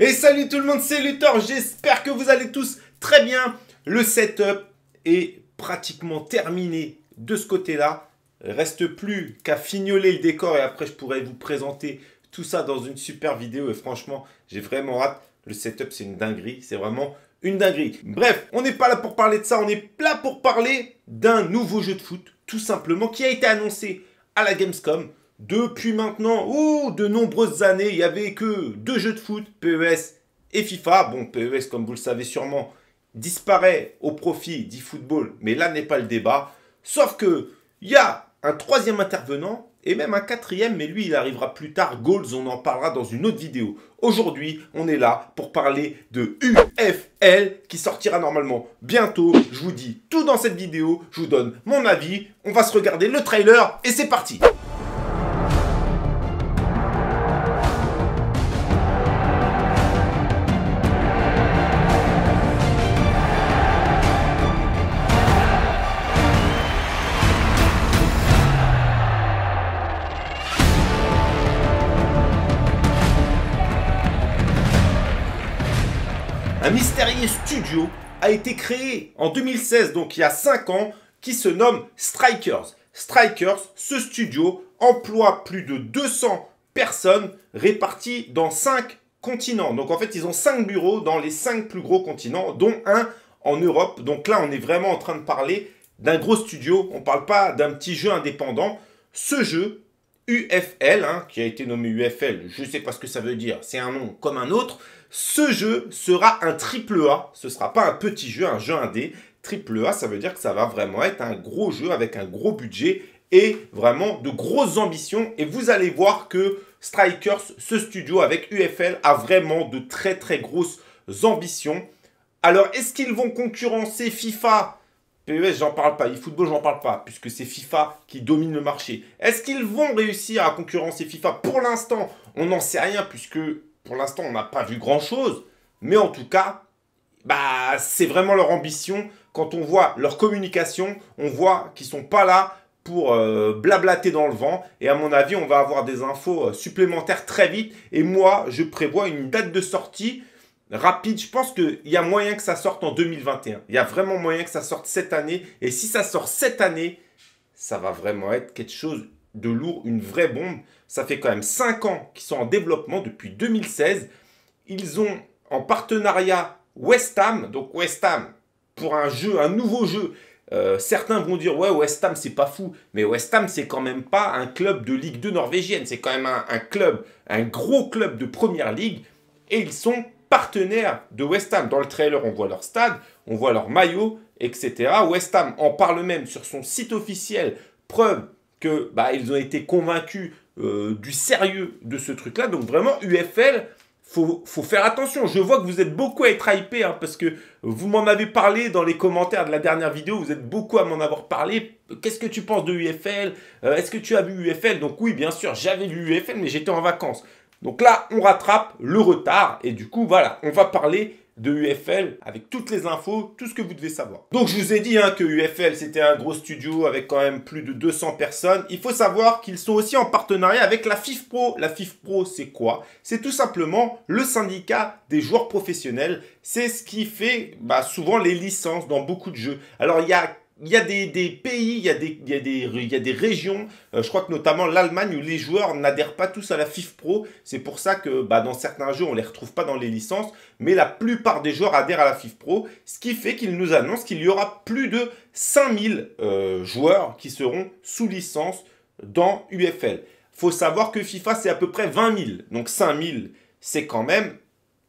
Et salut tout le monde, c'est Luthor, j'espère que vous allez tous très bien. Le setup est pratiquement terminé de ce côté-là. Reste plus qu'à fignoler le décor et après je pourrais vous présenter tout ça dans une super vidéo. Et franchement, j'ai vraiment hâte. Le setup, c'est une dinguerie, c'est vraiment une dinguerie. Bref, on n'est pas là pour parler de ça, on est là pour parler d'un nouveau jeu de foot, tout simplement, qui a été annoncé à la Gamescom. Depuis maintenant, oh, de nombreuses années, il n'y avait que deux jeux de foot, PES et FIFA. Bon, PES, comme vous le savez sûrement, disparaît au profit d'eFootball, mais là n'est pas le débat. Sauf que il y a un troisième intervenant et même un quatrième, mais lui il arrivera plus tard. Goals, on en parlera dans une autre vidéo. Aujourd'hui, on est là pour parler de UFL qui sortira normalement bientôt. Je vous dis tout dans cette vidéo, je vous donne mon avis. On va se regarder le trailer et c'est parti. Un mystérieux studio a été créé en 2016, donc il y a 5 ans, qui se nomme Strikers. Strikers, ce studio emploie plus de 200 personnes réparties dans 5 continents. Donc en fait, ils ont 5 bureaux dans les 5 plus gros continents, dont un en Europe. Donc là, on est vraiment en train de parler d'un gros studio. On ne parle pas d'un petit jeu indépendant. Ce jeu, UFL, hein, qui a été nommé UFL, je ne sais pas ce que ça veut dire, c'est un nom comme un autre. Ce jeu sera un triple A, ce ne sera pas un petit jeu, un jeu indé. Triple A, ça veut dire que ça va vraiment être un gros jeu avec un gros budget et vraiment de grosses ambitions. Et vous allez voir que Strikers, ce studio avec UFL, a vraiment de très très grosses ambitions. Alors, est-ce qu'ils vont concurrencer FIFA? PES, j'en parle pas. eFootball, j'en parle pas, puisque c'est FIFA qui domine le marché. Est-ce qu'ils vont réussir à concurrencer FIFA? Pour l'instant, on n'en sait rien, puisque pour l'instant, on n'a pas vu grand-chose. Mais en tout cas, bah, c'est vraiment leur ambition. Quand on voit leur communication, on voit qu'ils sont pas là pour euh, blablater dans le vent. Et à mon avis, on va avoir des infos euh, supplémentaires très vite. Et moi, je prévois une date de sortie rapide. Je pense qu'il y a moyen que ça sorte en 2021. Il y a vraiment moyen que ça sorte cette année. Et si ça sort cette année, ça va vraiment être quelque chose de lourd, une vraie bombe. Ça fait quand même 5 ans qu'ils sont en développement depuis 2016. Ils ont en partenariat West Ham. Donc West Ham, pour un jeu, un nouveau jeu, euh, certains vont dire ouais West Ham c'est pas fou, mais West Ham c'est quand même pas un club de Ligue 2 norvégienne, c'est quand même un, un, club, un gros club de Première Ligue, et ils sont partenaires de West Ham. Dans le trailer on voit leur stade, on voit leur maillot, etc. West Ham en parle même sur son site officiel, preuve que bah, ils ont été convaincus euh, du sérieux de ce truc-là. Donc vraiment, UFL, faut, faut faire attention. Je vois que vous êtes beaucoup à être hypé, hein, parce que vous m'en avez parlé dans les commentaires de la dernière vidéo, vous êtes beaucoup à m'en avoir parlé. Qu'est-ce que tu penses de UFL euh, Est-ce que tu as vu UFL Donc oui, bien sûr, j'avais vu UFL, mais j'étais en vacances. Donc là, on rattrape le retard, et du coup, voilà, on va parler de UFL avec toutes les infos, tout ce que vous devez savoir. Donc je vous ai dit hein, que UFL c'était un gros studio avec quand même plus de 200 personnes. Il faut savoir qu'ils sont aussi en partenariat avec la FIFPro. La FIFPro c'est quoi? C'est tout simplement le syndicat des joueurs professionnels. C'est ce qui fait bah, souvent les licences dans beaucoup de jeux. Alors il y a il y a des, pays, il y a des, il il régions, euh, je crois que notamment l'Allemagne, où les joueurs n'adhèrent pas tous à la FIFPro. C'est pour ça que bah, dans certains jeux, on ne les retrouve pas dans les licences. Mais la plupart des joueurs adhèrent à la FIFPro. Ce qui fait qu'ils nous annoncent qu'il y aura plus de 5000 euh, joueurs qui seront sous licence dans UFL. faut savoir que FIFA, c'est à peu près 20 000. Donc 5000, c'est quand même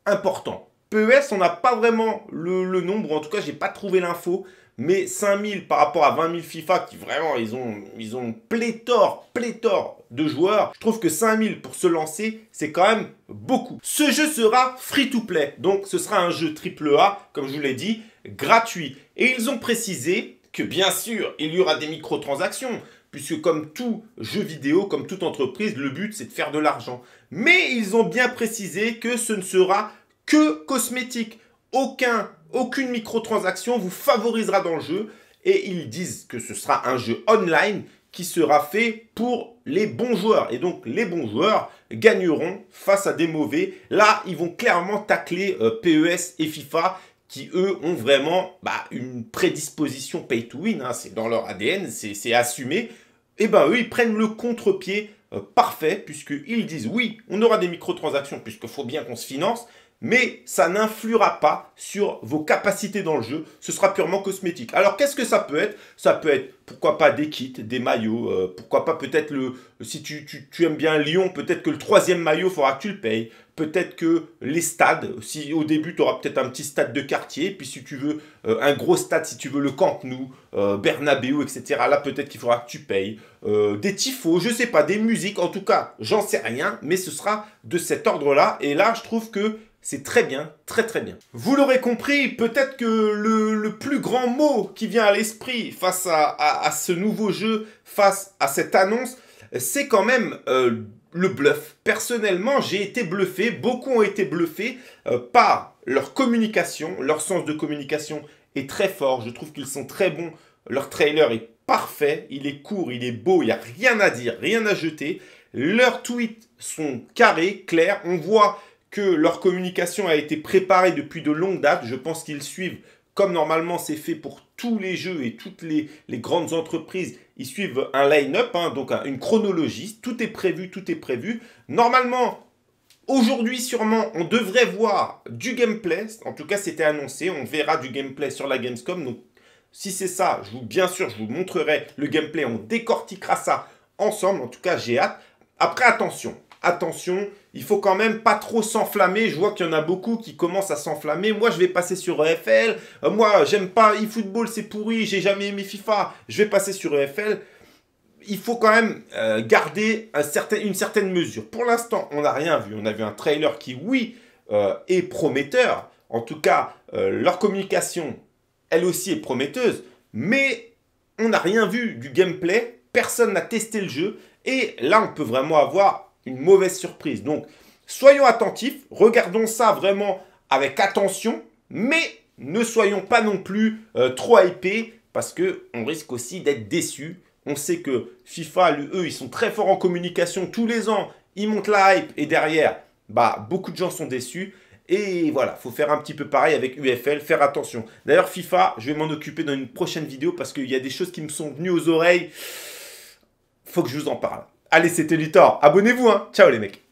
important. PES, on n'a pas vraiment le, le nombre, en tout cas, j'ai pas trouvé l'info mais 5000 par rapport à 20 000 FIFA qui vraiment, ils ont, pléthore, pléthore de joueurs. Je trouve que 5000 pour se lancer, c'est quand même beaucoup. Ce jeu sera free to play, donc ce sera un jeu AAA, comme je vous l'ai dit, gratuit. Et ils ont précisé que bien sûr, il y aura des microtransactions, puisque comme tout jeu vidéo, comme toute entreprise, le but c'est de faire de l'argent. Mais ils ont bien précisé que ce ne sera que cosmétique. Aucun aucune microtransaction vous favorisera dans le jeu. Et ils disent que ce sera un jeu online qui sera fait pour les bons joueurs. Et donc, les bons joueurs gagneront face à des mauvais. Là, ils vont clairement tacler euh, PES et FIFA qui, eux, ont vraiment bah, une prédisposition pay to win. Hein. C'est dans leur ADN, c'est assumé. Et ben eux, ils prennent le contre-pied euh, parfait, puisqu'ils disent oui, on aura des microtransactions, puisqu'il faut bien qu'on se finance, mais ça n'influera pas sur vos capacités dans le jeu. Ce sera purement cosmétique. Alors, qu'est-ce que ça peut être? Ça peut être, pourquoi pas, des kits, des maillots. Euh, pourquoi pas, peut-être, le si tu, aimes bien Lyon, peut-être que le troisième maillot, il faudra que tu le payes. Peut-être que les stades, si au début, tu auras peut-être un petit stade de quartier. Puis si tu veux euh, un gros stade, si tu veux le Camp Nou, euh, Bernabeu, etc. Là, peut-être qu'il faudra que tu payes. des tifos, je sais pas, des musiques. En tout cas, j'en sais rien. Mais ce sera de cet ordre-là. Et là, je trouve que c'est très bien, très très bien. Vous l'aurez compris, peut-être que le, plus grand mot qui vient à l'esprit face à, ce nouveau jeu, face à cette annonce, c'est quand même euh, le bluff. Personnellement, j'ai été bluffé, beaucoup ont été bluffés euh, par leur communication, leur sens de communication est très fort, je trouve qu'ils sont très bons, leur trailer est parfait, il est court, il est beau, il n'y a rien à dire, rien à jeter. Leurs tweets sont carrés, clairs, on voit que leur communication a été préparée depuis de longues dates. Je pense qu'ils suivent, comme normalement c'est fait pour tous les jeux et toutes les, grandes entreprises, ils suivent un line-up, hein, donc une chronologie. Tout est prévu, tout est prévu. Normalement, Aujourd'hui, sûrement, on devrait voir du gameplay. En tout cas, c'était annoncé. On verra du gameplay sur la Gamescom. Donc, si c'est ça, je vous, bien sûr, je vous montrerai le gameplay. On décortiquera ça ensemble. En tout cas, j'ai hâte. Après, attention attention, il faut quand même pas trop s'enflammer. Je vois qu'il y en a beaucoup qui commencent à s'enflammer. Moi, je vais passer sur EFL. Euh, moi, j'aime pas eFootball, c'est pourri. J'ai jamais aimé FIFA. Je vais passer sur EFL. Il faut quand même euh, garder une certaine mesure. Pour l'instant, on n'a rien vu. On a vu un trailer qui, oui, euh, est prometteur. En tout cas, leur communication, elle aussi, est prometteuse. Mais on n'a rien vu du gameplay. Personne n'a testé le jeu. Et là, on peut vraiment avoir une mauvaise surprise. Donc, soyons attentifs, regardons ça vraiment avec attention, mais ne soyons pas non plus euh, trop hypés parce que on risque aussi d'être déçus. On sait que FIFA, eux, ils sont très forts en communication tous les ans. Ils montent la hype et derrière, bah, beaucoup de gens sont déçus. Et voilà, faut faire un petit peu pareil avec UFL, faire attention. D'ailleurs, FIFA, je vais m'en occuper dans une prochaine vidéo parce qu'il y a des choses qui me sont venues aux oreilles. Faut que je vous en parle. Allez, c'était Luthor. Abonnez-vous, hein. Ciao les mecs.